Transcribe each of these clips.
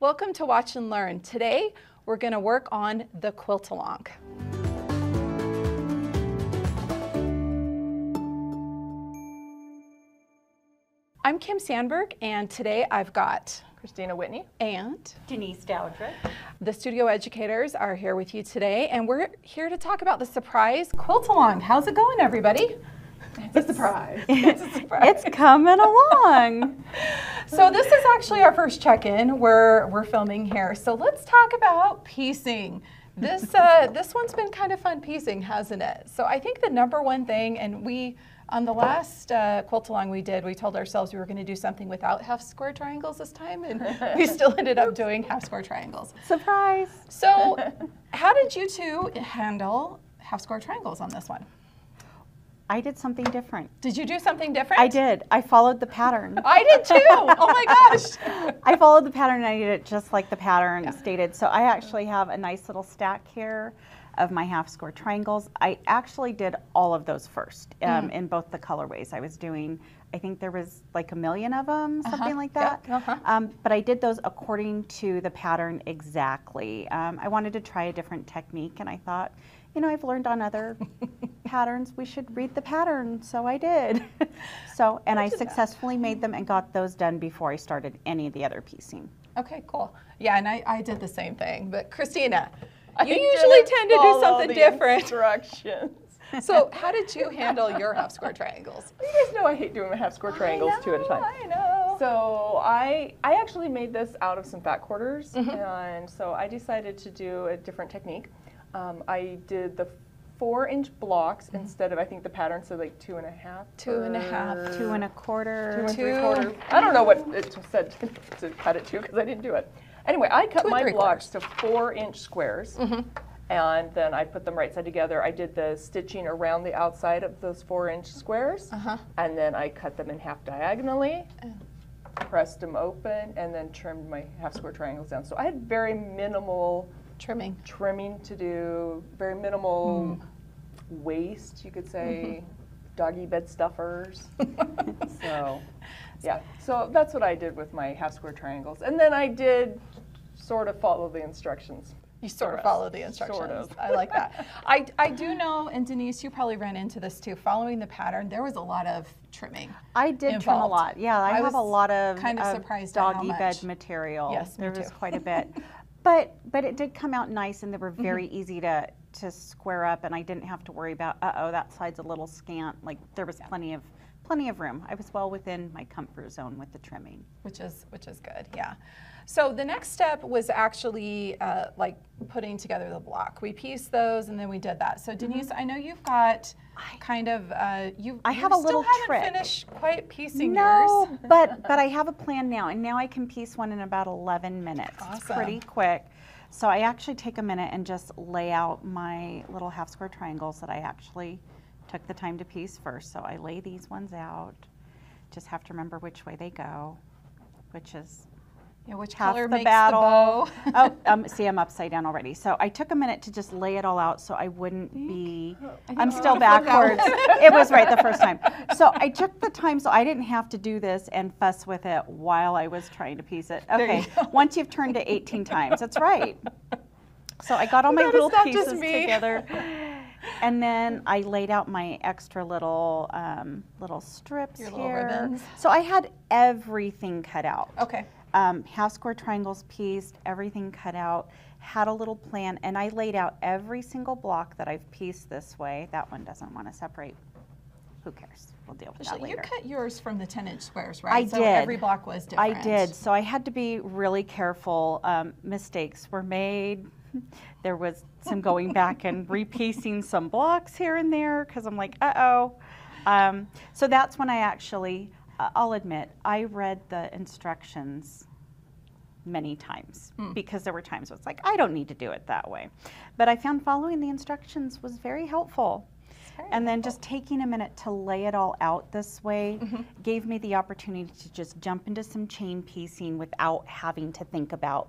Welcome to Watch and Learn. Today, we're going to work on the quilt along. I'm Kim Sandberg, and today I've got Christina Whitney and Denise Dowdrick. The studio educators are here with you today, and we're here to talk about the surprise quilt along. How's it going, everybody? It's a surprise. It's, a surprise. it's coming along. so this is actually our first check-in. We're we're filming here. So let's talk about piecing. This uh, this one's been kind of fun piecing, hasn't it? So I think the number one thing, and we on the last uh, quilt along we did, we told ourselves we were going to do something without half square triangles this time, and we still ended up doing half square triangles. Surprise! So, how did you two handle half square triangles on this one? I did something different. Did you do something different? I did. I followed the pattern. I did too. Oh my gosh. I followed the pattern and I did it just like the pattern yeah. stated. So I actually have a nice little stack here of my half square triangles. I actually did all of those first um, mm. in both the colorways. I was doing, I think there was like a million of them, something uh -huh. like that. Uh -huh. um, but I did those according to the pattern exactly. Um, I wanted to try a different technique and I thought, you know, I've learned on other patterns, we should read the pattern. So I did. so, and I successfully that. made them and got those done before I started any of the other piecing. Okay, cool. Yeah, and I, I did the same thing. But Christina, I you usually tend to do something different. Instructions. so how did you handle your half square triangles? You guys know I hate doing my half square triangles know, two at a time. I know. So I I actually made this out of some fat quarters, mm -hmm. and so I decided to do a different technique. Um, I did the four inch blocks mm -hmm. instead of I think the pattern said like two and a half. Two and a half. Two and a quarter. Two and two. three quarters. I don't know what it said to cut it to because I didn't do it. Anyway, I cut my blocks quarters. to four inch squares. Mm -hmm. And then I put them right side together. I did the stitching around the outside of those four inch squares. Uh -huh. And then I cut them in half diagonally, pressed them open, and then trimmed my half square triangles down. So I had very minimal Trimming. Trimming to do, very minimal mm. waste, you could say. Mm -hmm. Doggy bed stuffers. so, yeah. So that's what I did with my half square triangles. And then I did sort of follow the instructions. You sort, of follow the instructions. Sort of. I like that. I, I do know, and Denise, you probably ran into this too. Following the pattern, there was a lot of trimming. I did involved. trim a lot. Yeah, I, I have a lot of kind of, surprised doggy bed material. Yes, there was quite a bit. But but it did come out nice, and they were very mm -hmm. easy to to square up, and I didn't have to worry about uh oh that side's a little scant. Like there was plenty of plenty of room. I was well within my comfort zone with the trimming, which is which is good. Yeah. So the next step was actually uh, like putting together the block. We pieced those and then we did that. So Denise, mm -hmm. I know you've got kind of uh, you. I have you a little haven't trick. finished quite piecing no, yours. but but I have a plan now, and now I can piece one in about 11 minutes. Awesome. It's pretty quick. So I actually take a minute and just lay out my little half square triangles that I actually took the time to piece first. So I lay these ones out. Just have to remember which way they go, which is yeah, which half color the battle. the bow? oh, um, see, I'm upside down already. So I took a minute to just lay it all out so I wouldn't be. I'm still backwards. it was right the first time. So I took the time so I didn't have to do this and fuss with it while I was trying to piece it. Okay, you once you've turned it 18 times, that's right. So I got all my that little pieces together. and then I laid out my extra little um, little strips Your here. Little ribbons. So I had everything cut out. Okay um, half square triangles pieced, everything cut out, had a little plan, and I laid out every single block that I've pieced this way. That one doesn't want to separate. Who cares? We'll deal with that later. You cut yours from the 10 inch squares, right? I so did. every block was different. I did. So I had to be really careful. Um, mistakes were made. There was some going back and repiecing some blocks here and there because I'm like, uh oh. Um, so that's when I actually I'll admit, I read the instructions many times mm. because there were times it's like, I don't need to do it that way. But I found following the instructions was very helpful. Very and then just taking a minute to lay it all out this way mm -hmm. gave me the opportunity to just jump into some chain piecing without having to think about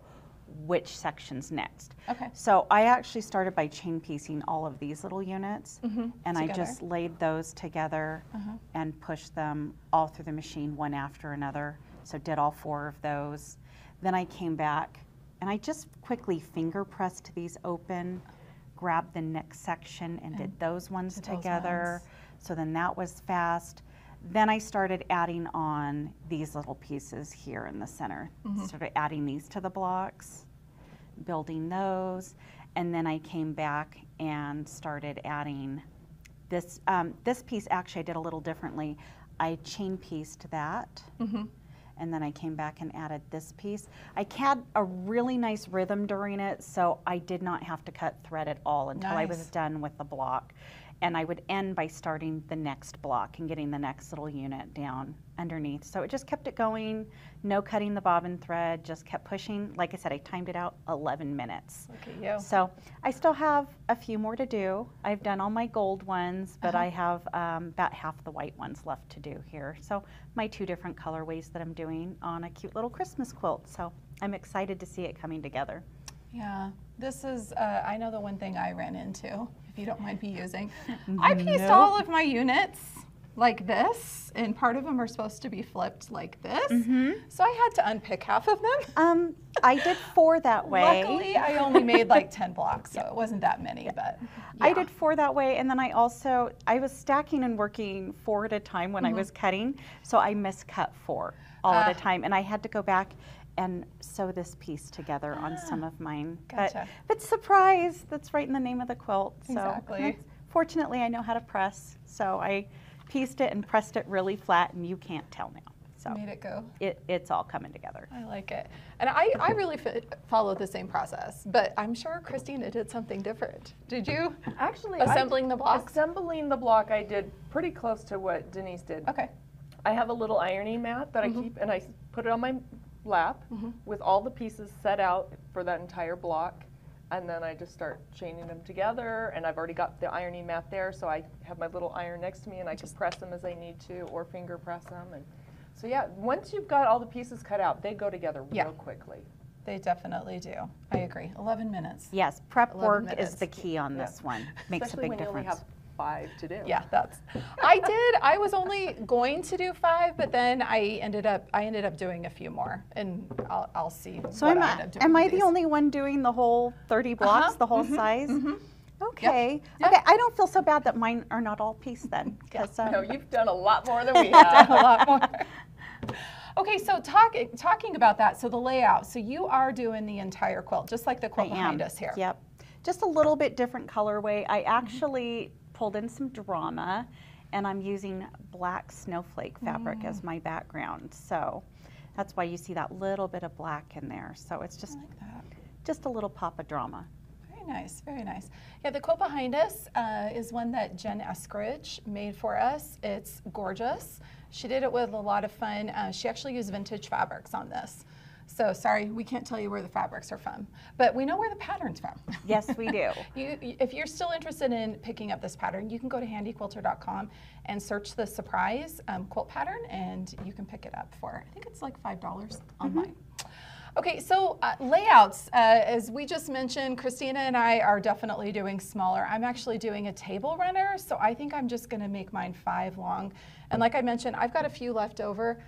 which section's next. Okay. So I actually started by chain piecing all of these little units mm -hmm. and together. I just laid those together uh -huh. and pushed them all through the machine one after another. So did all four of those. then I came back and I just quickly finger pressed these open, grabbed the next section and did those ones did those together. ones. So then that was fast. Then I started adding on these little pieces here in the center. Mm-hmm. Started adding these to the blocks, building those, and then I came back and started adding this. Um, this piece actually I did a little differently. I chain pieced that, Mm-hmm. and then I came back and added this piece. I had a really nice rhythm during it, so I did not have to cut thread at all until I was done with the block. And I would end by starting the next block and getting the next little unit down underneath. So it just kept it going, no cutting the bobbin thread, just kept pushing. Like I said, I timed it out 11 minutes. Look at you. So I still have a few more to do. I've done all my gold ones, but Uh-huh. I have um, about half the white ones left to do here. So my two different colorways that I'm doing on a cute little Christmas quilt. So I'm excited to see it coming together. Yeah, this is, uh, I know the one thing I ran into, if you don't mind me using. I pieced No. all of my units like this, and part of them are supposed to be flipped like this. So I had to unpick half of them. Um, I did four that way. Luckily, I only made like 10 blocks, so it wasn't that many, but. I did four that way, and then I also I was stacking and working four at a time when I was cutting, so I miscut four all at Ah. a time, and I had to go back and sew this piece together on ah, some of mine. Gotcha. But, but surprise, that's right in the name of the quilt. So Exactly. fortunately, I know how to press, so I pieced it and pressed it really flat, and you can't tell now. So Made it go. it, it's all coming together. I like it. And I, I really fi- followed the same process, but I'm sure Christina did something different. Did you? Actually, I- Assembling the blocks? Assembling the block, I did pretty close to what Denise did. Okay. I have a little ironing mat that I mm-hmm. keep, and I put it on my lap mm-hmm. with all the pieces set out for that entire block. And then I just start chaining them together, and I've already got the ironing mat there, so I have my little iron next to me, and I can press them as I need to, or finger press them. And so yeah, once you've got all the pieces cut out, they go together Yeah. real quickly. They definitely do. I agree. 11 minutes. Yes, prep work minutes. is the key on Yeah. this one. Makes Especially a big when difference. Have five to do. Yeah, that's. I did. I was only going to do five, but then I ended up. I ended up doing a few more, and I'll, I'll see. So what am I I, end up doing am I the only one doing the whole 30 blocks, Uh-huh, the whole mhm, size? mhm. Okay. Yep. Okay, I don't feel so bad that mine are not all pieced then. 'cause, um, No, you've done a lot more than we done a lot more. Okay, so talking talking about that, so the layout. So you are doing the entire quilt, just like the I quilt behind am. us here. Yep. Just a little bit different colorway. I actually pulled in some drama and I'm using black snowflake fabric Mm. as my background. So that's why you see that little bit of black in there. So it's just like that. just a little pop of drama. Very nice, very nice. Yeah, the quilt behind us uh, is one that Jen Eskridge made for us. It's gorgeous. She did it with a lot of fun. Uh, she actually used vintage fabrics on this. So sorry, we can't tell you where the fabrics are from, but we know where the pattern's from. Yes, we do. You, if you're still interested in picking up this pattern, you can go to handiquilter.com and search the surprise um, quilt pattern, and you can pick it up for I think it's like five dollars online. Okay, so uh, layouts, uh, as we just mentioned, Christina and I are definitely doing smaller. I'm actually doing a table runner, so I think I'm just going to make mine five long. And like I mentioned, I've got a few left over.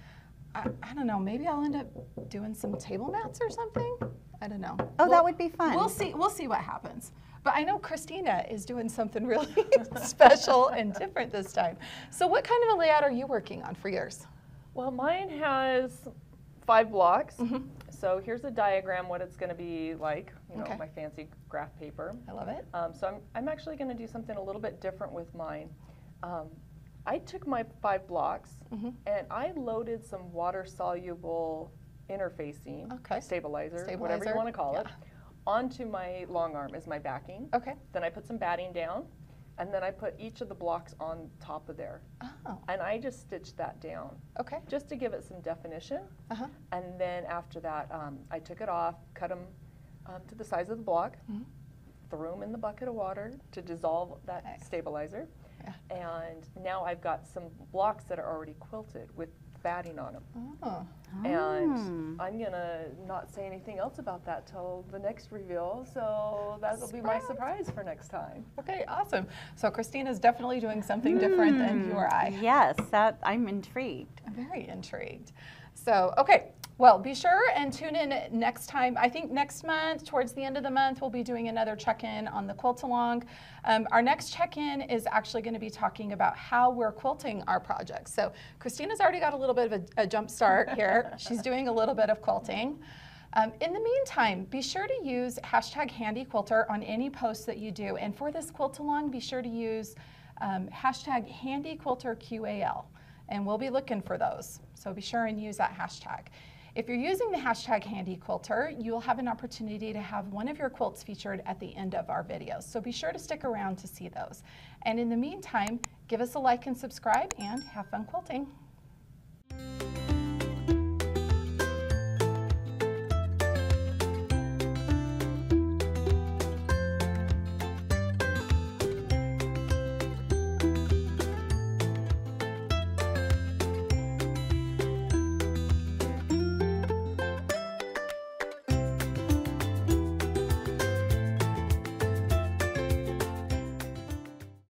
I, I don't know, maybe I'll end up doing some table mats or something. I don't know. Oh, that would be fun. We'll see. We'll see what happens. But I know Christina is doing something really special and different this time. So, what kind of a layout are you working on for yours? Well, mine has five blocks. So here's a diagram what it's going to be like, you know, Okay. my fancy graph paper. I love it. Um, so I'm, I'm actually going to do something a little bit different with mine. Um, I took my five blocks Mm-hmm. and I loaded some water soluble interfacing, Okay. stabilizer, whatever you want to call it, onto my long arm as my backing. Okay. Then I put some batting down and then I put each of the blocks on top of there. Oh, And I just stitched that down okay. just to give it some definition. Uh huh. And then after that, um, I took it off, cut them um, to the size of the block, Mhm. threw them in the bucket of water to dissolve that Okay. stabilizer. Yeah. And now I've got some blocks that are already quilted with batting on them. Oh, And oh. I'm gonna not say anything else about that till the next reveal. So that'll be my surprise for next time. okay, awesome. So, Christina's definitely doing something different than hmm. you or I. Yes, that I'm intrigued. I'm very intrigued. So, okay, Well, be sure and tune in next time. I think next month, towards the end of the month, we'll be doing another check in on the quilt along. Um, our next check in is actually going to be talking about how we're quilting our projects. So, Christina's already got a little bit of a, a jump start here. She's doing a little bit of quilting. Um, in the meantime, be sure to use hashtag handiquilter on any post that you do. And for this quilt along, be sure to use um, hashtag handiquilterqal. And we'll be looking for those. So be sure and use that hashtag. If you're using the hashtag handiquilter, you'll have an opportunity to have one of your quilts featured at the end of our videos. So be sure to stick around to see those. And in the meantime, give us a like and subscribe and have fun quilting.